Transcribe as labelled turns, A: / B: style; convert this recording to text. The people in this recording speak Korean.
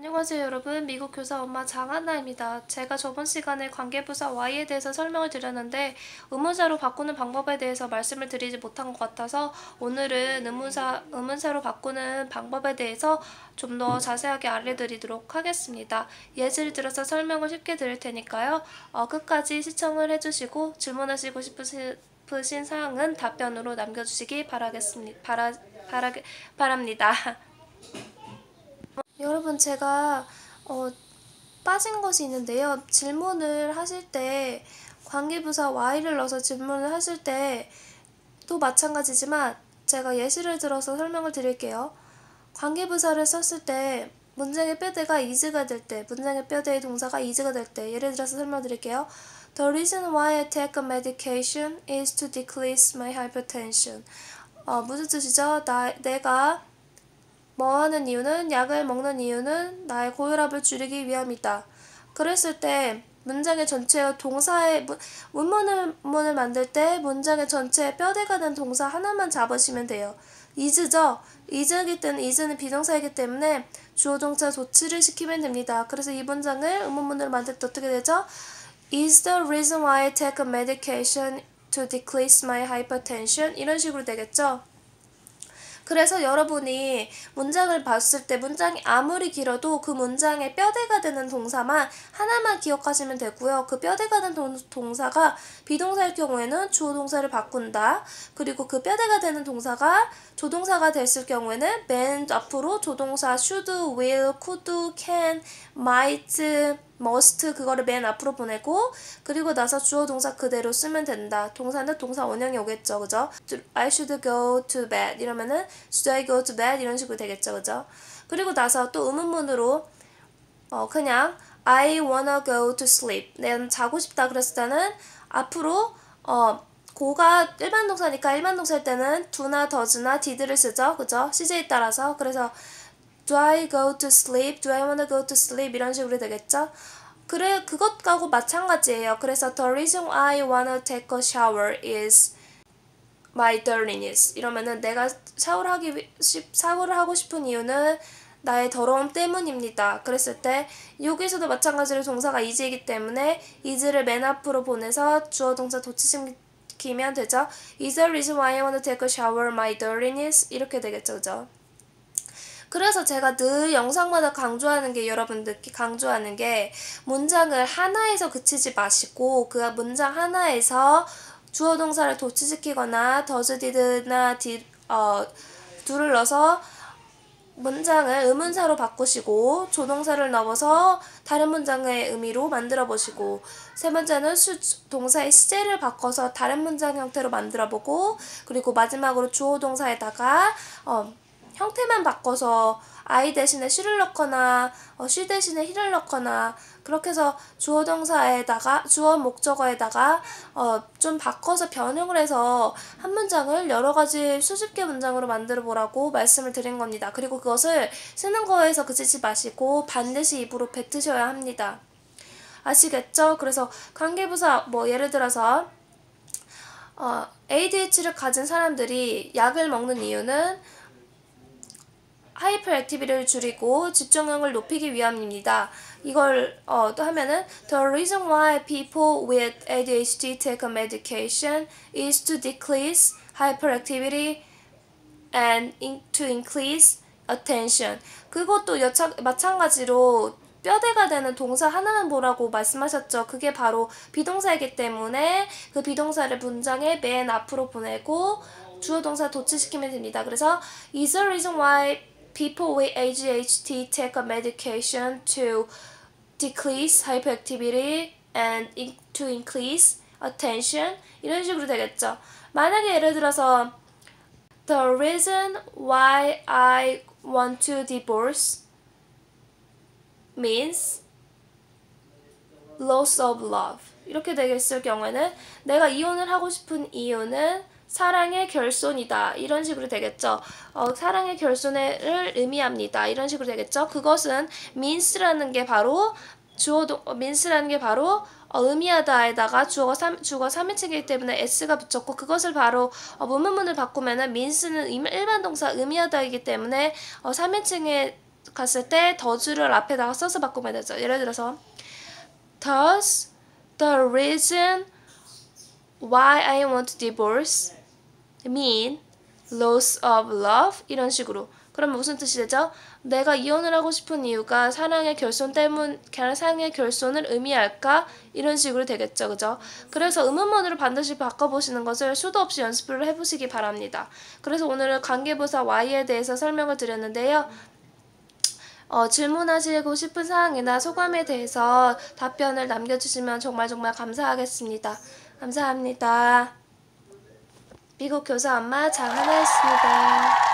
A: 안녕하세요 여러분 미국 교사 엄마 장한나입니다. 제가 저번 시간에 관계부사 Y에 대해서 설명을 드렸는데 의문사로 바꾸는 방법에 대해서 말씀을 드리지 못한 것 같아서 오늘은 의문사, 의문사로 바꾸는 방법에 대해서 좀 더 자세하게 알려드리도록 하겠습니다. 예시를 들어서 설명을 쉽게 드릴 테니까요. 어, 끝까지 시청을 해주시고 질문하시고 싶으신 사항은 답변으로 남겨주시기 바라겠습니다. 바라, 바라, 바랍니다. 여러분 제가 어, 빠진 것이 있는데요. 질문을 하실 때 관계부사 Y를 넣어서 질문을 하실 때또 마찬가지지만 제가 예시를 들어서 설명을 드릴게요. 관계부사를 썼을 때 문장의 뼈대가 is가 될 때, 문장의 뼈대의 동사가 is가 될 때, 예를 들어서 설명드릴게요. The reason why I take a medication is to decrease my hypertension. 어, 무슨 뜻이죠? 나, 내가 뭐 하는 이유는 약을 먹는 이유는 나의 고혈압을 줄이기 위함이다. 그랬을 때 문장의 전체의 동사의 문문을, 문을 만들 때 문장의 전체에 뼈대가 된 동사 하나만 잡으시면 돼요. is죠? is기 때문에 is는 비동사이기 때문에 주어 동사 조치를 시키면 됩니다. 그래서 이 문장을 의문문으로 만들 때 어떻게 되죠? is the reason why I take a medication to decrease my hypertension 이런 식으로 되겠죠? 그래서 여러분이 문장을 봤을 때 문장이 아무리 길어도 그 문장에 뼈대가 되는 동사만 하나만 기억하시면 되고요. 그 뼈대가 되는 동사가 비동사일 경우에는 주어 동사를 바꾼다. 그리고 그 뼈대가 되는 동사가 조동사가 됐을 경우에는 맨 앞으로 조동사 should, will, could, can, might, must 그거를 맨 앞으로 보내고 그리고 나서 주어 동사 그대로 쓰면 된다. 동사는 동사 원형이 오겠죠. 그죠? I should go to bed 이러면은 should I go to bed 이런 식으로 되겠죠. 그죠? 그리고 나서 또 의문문으로 어 그냥 I wanna go to sleep. 내가 자고 싶다 그랬을 때는 앞으로 어 고가 일반 동사니까 일반 동사일 때는 do나 does나 did를 쓰죠. 그죠? CJ 따라서 그래서 Do I go to sleep? Do I wanna go to sleep? 이런 식으로 되겠죠? 그래, 그것하고 마찬가지예요. 그래서 the reason I wanna take a shower is my dirtiness. 이러면은 내가 샤워를 하기, 샤워를 하고 싶은 이유는 나의 더러움 때문입니다. 그랬을 때 여기서도 마찬가지로 동사가 is이기 때문에 is를 맨 앞으로 보내서 주어 동사 도치시키면 되죠. is the reason why I want to take a shower my dirtiness 이렇게 되겠죠. 그죠? 그래서 제가 늘 영상마다 강조하는 게 여러분들께 강조하는 게 문장을 하나에서 그치지 마시고 그 문장 하나에서 주어 동사를 도치시키거나 더즈 디드나 디, 어, 둘을 넣어서 문장을 의문사로 바꾸시고 조동사를 넣어서 다른 문장의 의미로 만들어 보시고 세 번째는 수, 동사의 시제를 바꿔서 다른 문장 형태로 만들어 보고 그리고 마지막으로 주어 동사에다가 어, 형태만 바꿔서 I 대신에 she를 넣거나 어, she 대신에 he를 넣거나 그렇게 해서 주어 동사에다가 주어 목적어에다가 어, 좀 바꿔서 변형을 해서 한 문장을 여러 가지 수십 개 문장으로 만들어 보라고 말씀을 드린 겁니다. 그리고 그것을 쓰는 거에서 그치지 마시고 반드시 입으로 뱉으셔야 합니다. 아시겠죠? 그래서 관계부사 뭐 예를 들어서 어, ADHD를 가진 사람들이 약을 먹는 이유는 hyperactivity를 줄이고 집중력을 높이기 위함입니다. 이걸 어, 또 하면은 The reason why people with ADHD take a medication is to decrease hyperactivity and in, to increase attention. 그것도 여차, 마찬가지로 뼈대가 되는 동사 하나만 보라고 말씀하셨죠. 그게 바로 비동사이기 때문에 그 비동사를 문장의 맨 앞으로 보내고 주어 동사 도치시키면 됩니다. 그래서 is the reason why people with ADHD take a medication to decrease hyperactivity and in, to increase attention 이런 식으로 되겠죠. 만약에 예를 들어서 the reason why I want to divorce means loss of love 이렇게 되겠을 경우에는 내가 이혼을 하고 싶은 이유는 사랑의 결손이다. 이런 식으로 되겠죠. 어, 사랑의 결손을 의미합니다. 이런 식으로 되겠죠. 그것은 means라는 게 바로 주어도 means라는 게 바로 어, 의미하다에다가 주어가 3, 주어가 3인칭이기 때문에 s가 붙였고 그것을 바로 어, 문문문을 바꾸면 은 means는 일반 동사 의미하다이기 때문에 어, 3인칭의 갔을 때 더주를 앞에다가 써서 바꾸면 되죠. 예를 들어서 Does the reason why I want to divorce mean loss of love? 이런 식으로. 그러면 무슨 뜻이 되죠? 내가 이혼을 하고 싶은 이유가 사랑의 결손 때문, 사랑의 결손을 의미할까? 이런 식으로 되겠죠, 그죠? 그래서 의문문으로 반드시 바꿔보시는 것을 수도 없이 연습을 해보시기 바랍니다. 그래서 오늘은 관계부사 Y에 대해서 설명을 드렸는데요. 어, 질문하시고 싶은 사항이나 소감에 대해서 답변을 남겨주시면 정말 정말 감사하겠습니다. 감사합니다. 미국 교사 엄마 장하나였습니다.